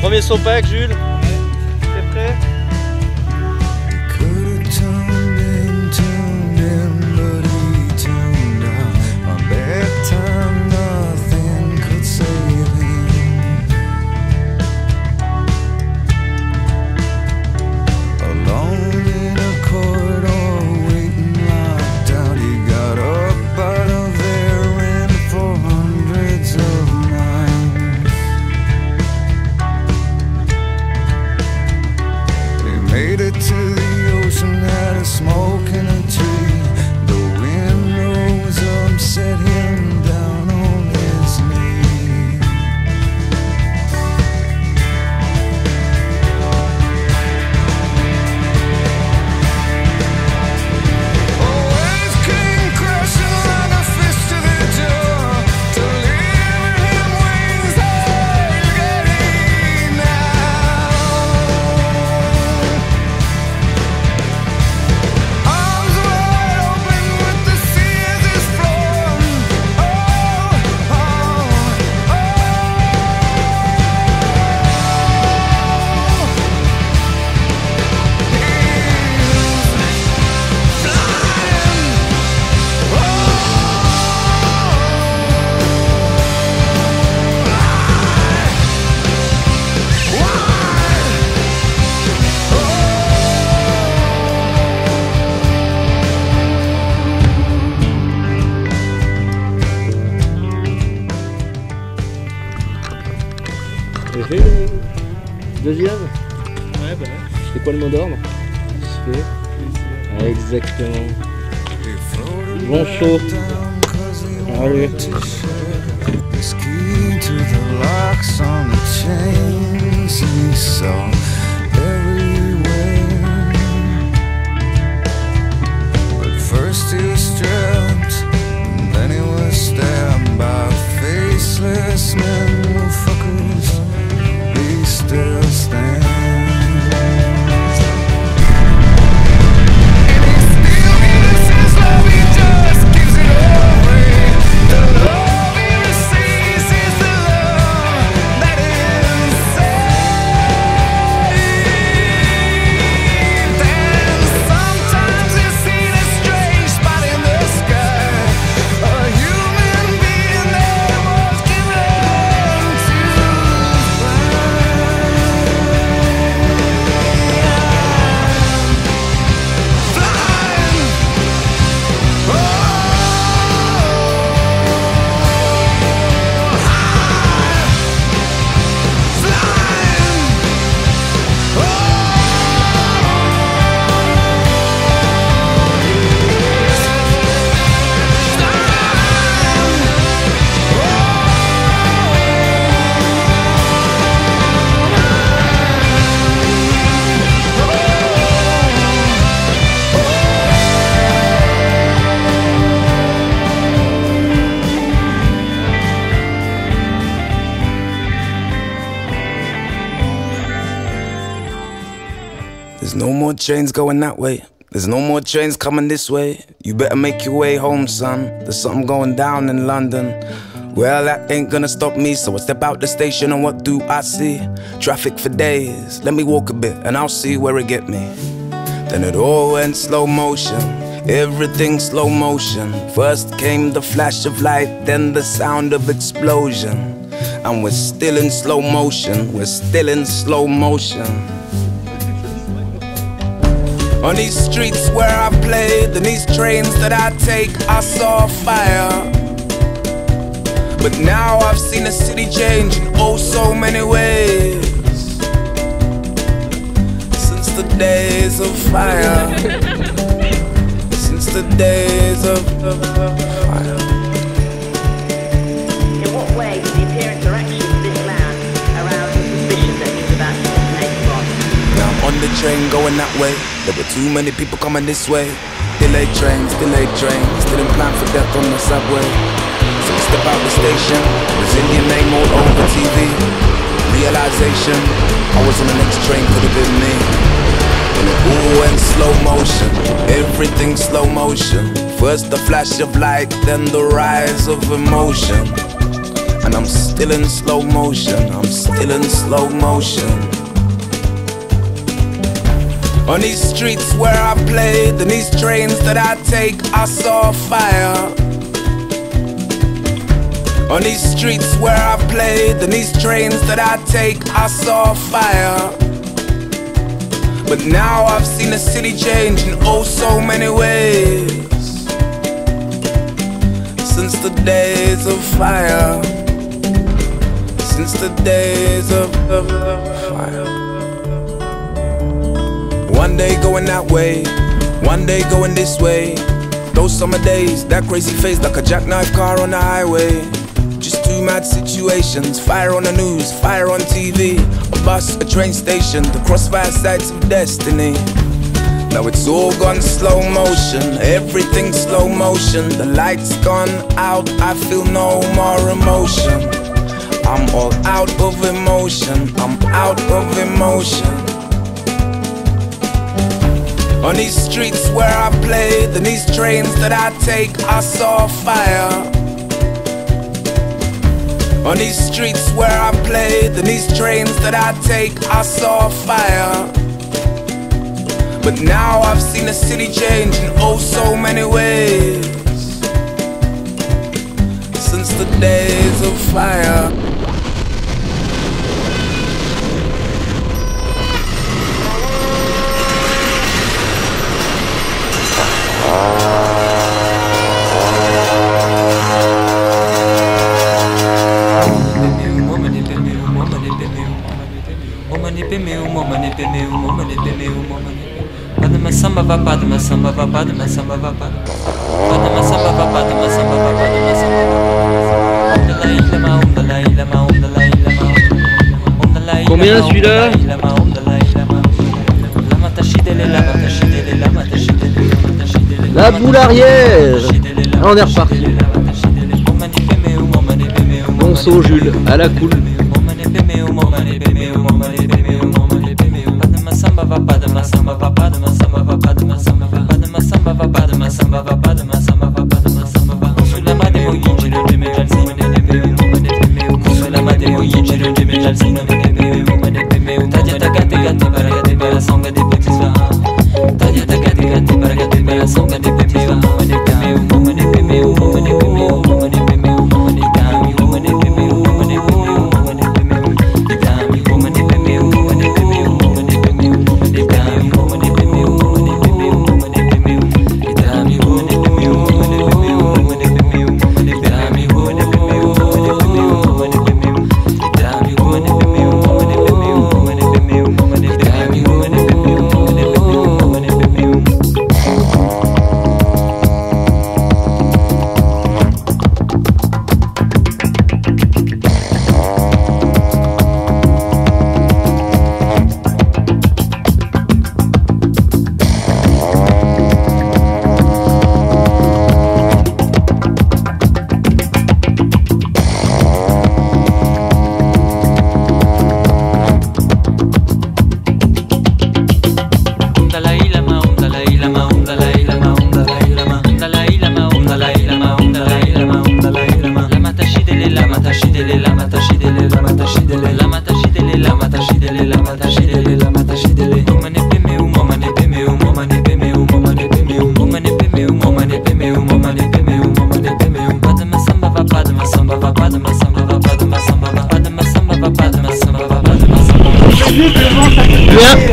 Premier saut Jules. 12 anos. Não é, velho? E quando mandamos? Acho que. Aí dizer é que tem um. Show. Olha. Key to the locks on the chains and he trains going that way. There's no more trains coming this way. You better make your way home, son. There's something going down in London. Well, that ain't gonna stop me, so I step out the station and what do I see? Traffic for days. Let me walk a bit and I'll see where it get me. Then it all went slow motion. Everything slow motion. First came the flash of light, then the sound of explosion. And we're still in slow motion. We're still in slow motion. On these streets where I played, and these trains that I take, I saw fire. But now I've seen the city change in oh so many ways. Since the days of fire. Since the days of, train going that way. There were too many people coming this way. Delayed trains, delayed trains. Didn't plan for death on the subway. So we step out the station. Brazilian name all over TV. Realization, I was on the next train, could have been me. When it all went slow motion. Everything slow motion. First the flash of light, then the rise of emotion. And I'm still in slow motion. I'm still in slow motion. On these streets where I played, and these trains that I take, I saw fire. On these streets where I played, and these trains that I take, I saw fire. But now I've seen the city change in oh so many ways. Since the days of fire. Since the days of, of, of fire. One day going that way, one day going this way. Those summer days, that crazy face like a jackknife car on the highway. Just two mad situations, fire on the news, fire on TV, a bus, a train station, the crossfire sights of destiny. Now it's all gone slow motion, everything slow motion. The lights gone out, I feel no more emotion. I'm all out of emotion, I'm out of emotion. On these streets where I played, and these trains that I take, I saw fire. On these streets where I played, and these trains that I take, I saw fire. But now I've seen the city change in oh so many ways. Since the days of fire. Combien celui-là La boule arrière. on est reparti. Bonso Jules, à la cool. Bien,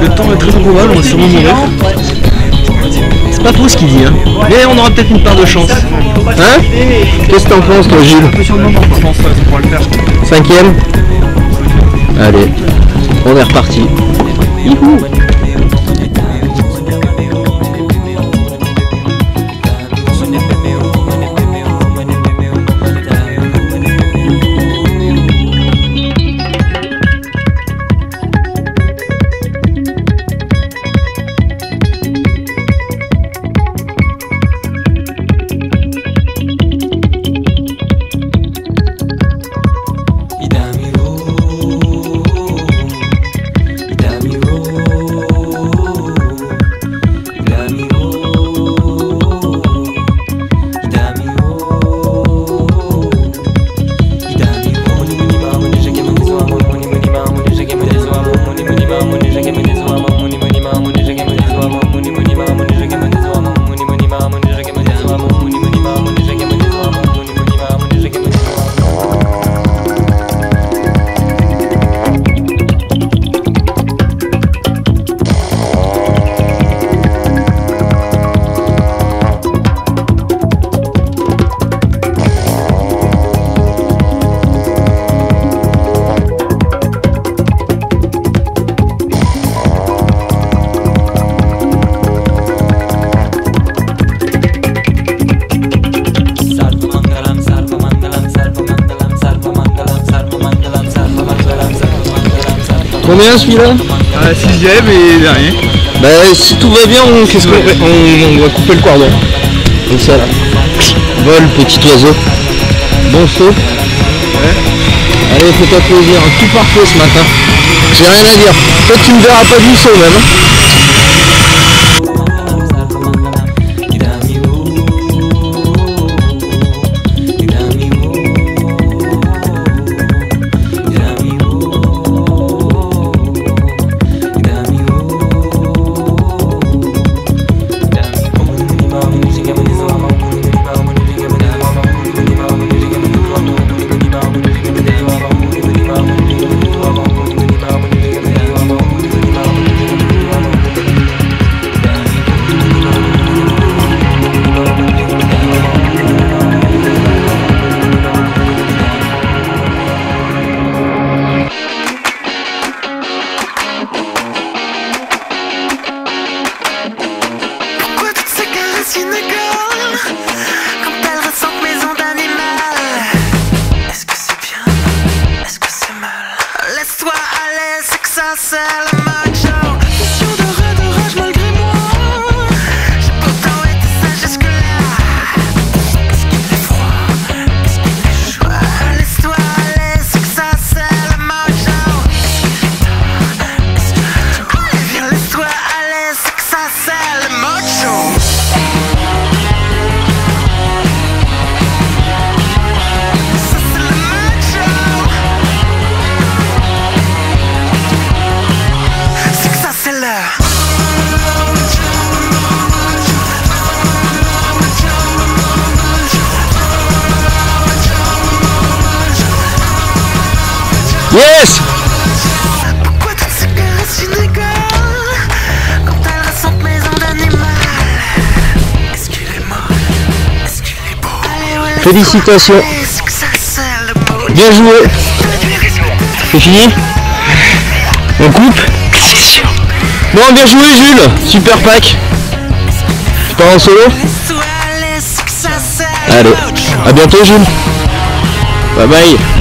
le temps est très improbable, on va sûrement mourir. C'est pas faux ce qu'il dit, hein. Mais on aura peut-être une part de chance. Hein Qu'est-ce que t'en penses, toi, Gilles Cinquième Allez, on est reparti. Youhou Combien celui-là Ah, sixième et dernier. Bah si tout va bien, on, qu'est-ce qu'on fait? On, on va couper le cordon. Comme ça là. Vol petit oiseau. Bon saut. Allez, fais-toi plaisir, tout parfait ce matin. J'ai rien à dire. Toi tu me verras pas du saut même. Yes! Pourquoi toutes ces caresses inégales Quand elles ressentent mes ondes animales Est-ce qu'il est mort? Est-ce qu'il est beau? Allez, ouais, Félicitations. Bien joué. C'est fini? On coupe? Bon bien joué Jules. Super pack. Tu pars en solo? Allez, à bientôt Jules. Bye bye